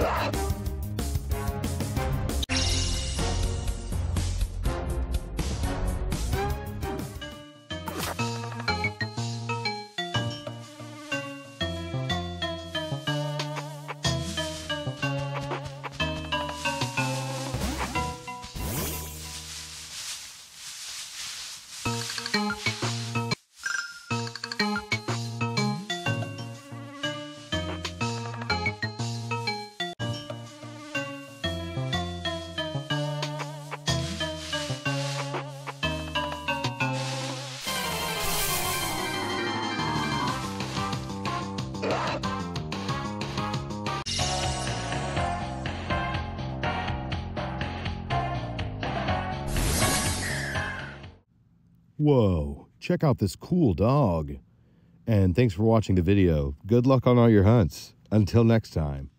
啊 Whoa, check out this cool dog. And thanks for watching the video. Good luck on all your hunts. Until next time.